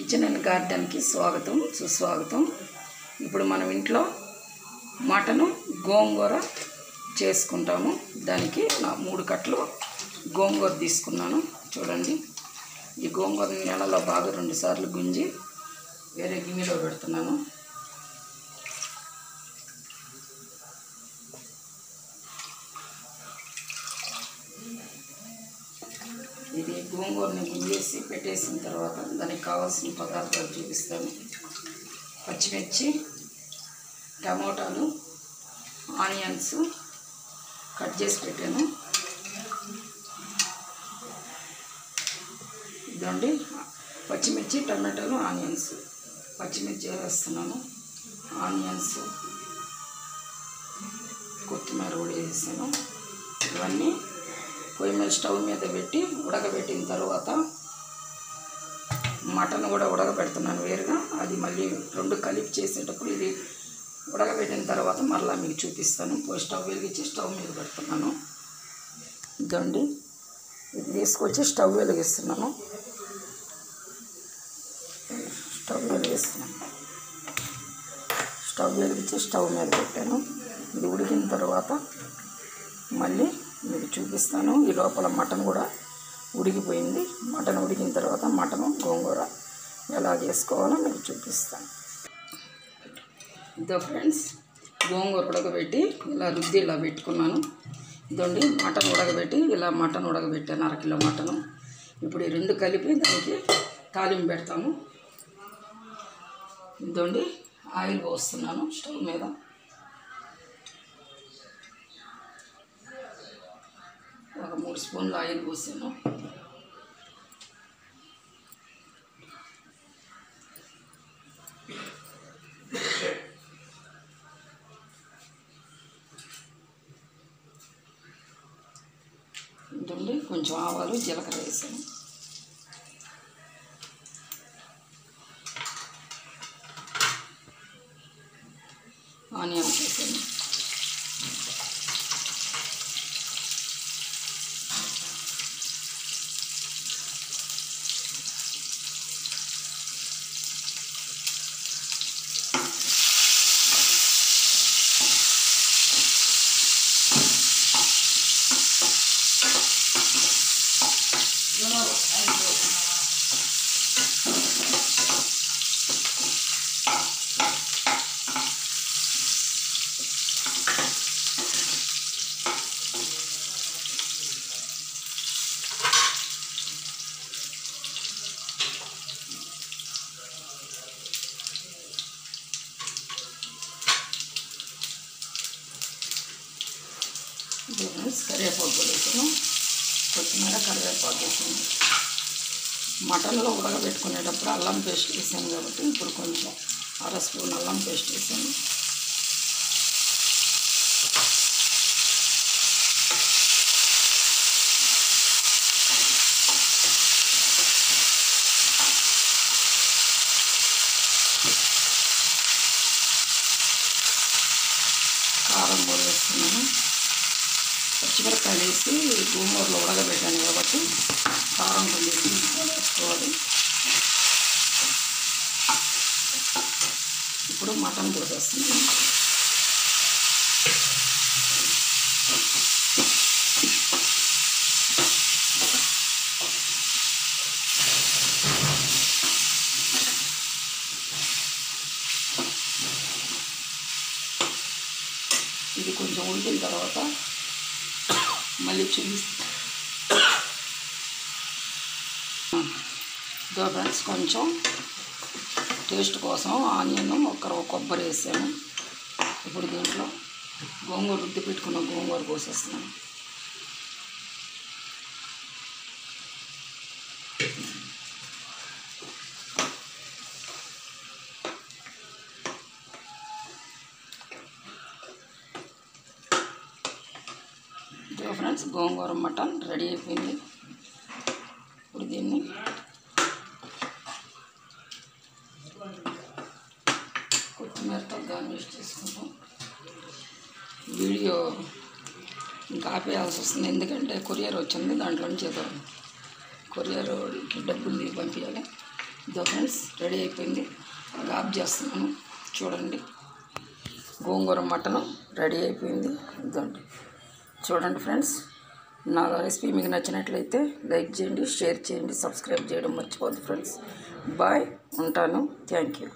Kitchen and గార్డెన్కి స్వాగతం సుస్వాగతం. ఇప్పుడు మనం ఇంట్లో మటను గోంగూర చేసుకుంటాము. దానికి నా మూడు కట్టలు గోంగూర తీసుకున్నాను. చూడండి. ఈ గోంగూర నీళ్ళలో బాగా రెండుసార్లు గుంజి వేరే గిన్నెలో పెడుతున్నాను ఇది గోంగూరని గుంజేసి పెట్టేసిన తర్వాత దానికి కావాల్సిన పదార్థాలు చూపిస్తాను. పచ్చిమిర్చి టమోటాలు ఆనియన్స్ కట్ చేసి పెట్టాను. ఇదండి పచ్చిమిర్చి టమాటాలు ఆనియన్స్. పచ్చిమిర్చి వేస్తున్నాను. ఆనియన్స్ కొత్తిమీర కూడా వేసాను. ఇవన్నీ పొయ్యి మీద స్టవ్ మీద పెట్టి ఉడకబెట్టిన తర్వాత మటన్ కూడా ఉడకబెడుతున్నాను వేరుగా. అది మళ్ళీ రెండు కలిపి చేసేటప్పుడు ఇది ఉడకబెట్టిన తర్వాత మరలా మీకు చూపిస్తాను. పోయి స్టవ్ వెలిగించి స్టవ్ మీద పెడుతున్నాను. ఇదండి ఇది తీసుకొచ్చి స్టవ్ వెలిగిస్తున్నాను. స్టవ్ వెలిగిస్తున్నాను. స్టవ్ వెలిగించి స్టవ్ మీద పెట్టాను. ఇది ఉడికిన తర్వాత మళ్ళీ మీకు చూపిస్తాను. ఈ లోపల మటన్ కూడా ఉడికిపోయింది. మటన్ ఉడికిన తర్వాత మటన్ గోంగూర ఎలా చేసుకోవాలో మీకు చూపిస్తాను. ఇదో ఫ్రెండ్స్ గోంగూర ఉడకబెట్టి ఇలా రుద్ది ఇలా పెట్టుకున్నాను. ఇదండి మటన్ ఉడకబెట్టి ఇలా మటన్ ఉడకబెట్టాను అరకిలో మటను. ఇప్పుడు ఈ రెండు కలిపి దానికి తాలింపు పెడతాము. ఇదండి ఆయిల్ పోస్తున్నాను స్టవ్ మీద. మూడు స్పూన్లు ఆయిల్ పోసాను ఇదండి కొంచెం ఆవాలు జీలకర్ర వేసాను. ఆనియన్స్ వేసాను ఫ్రెండ్స్ కరివేపాకు కూడా వేసాను. కొత్తిమీర కరివేపాకు వేసాను. మటన్లో ఉడకబెట్టుకునేటప్పుడు అల్లం పేస్ట్ వేసాను కాబట్టి ఇప్పుడు కొంచెం అర స్పూన్ అల్లం పేస్ట్ వేసాను కారం కూడా వేస్తున్నాను పచ్చిమిరపకాయలు వేసి గోంగూరలో ఉడకబెట్టాను కాబట్టి కారం కొంచెం తీసుకోవాలి. ఇప్పుడు మటన్ పోసేస్తుంది ఇది కొంచెం ఉడికిన తర్వాత మళ్ళీ చూపిస్తా. ఇదో ఫ్రెండ్స్ కొంచెం టేస్ట్ కోసం ఆనియన్ ఒక కొబ్బరి వేసాను. ఇప్పుడు దీంట్లో గోంగూర రుద్ది పెట్టుకున్న గోంగూర పోసేస్తున్నాను ఇదిగో ఫ్రెండ్స్ గోంగూర మటన్ రెడీ అయిపోయింది. ఇప్పుడు దీన్ని కొత్తిమీరతో గార్నిష్ చేసుకుంటాం వీడియో ఇంకా ఆపేయాల్సి వస్తుంది ఎందుకంటే కొరియర్ వచ్చింది దాంట్లో నుంచి ఏదో కొరియర్కి డబ్బులు పంపించాలి ఇదో ఫ్రెండ్స్ రెడీ అయిపోయింది. గాప్ చేస్తున్నాము చేస్తున్నాను. చూడండి. గోంగూర మటన్ రెడీ అయిపోయింది. ఇదండి చూడండి ఫ్రెండ్స్ నా రెసిపీ మీకు నచ్చినట్లయితే లైక్ చేయండి షేర్ చేయండి సబ్స్క్రైబ్ చేయడం మర్చిపోద్దు ఫ్రెండ్స్. బాయ్ ఉంటాను. Thank you.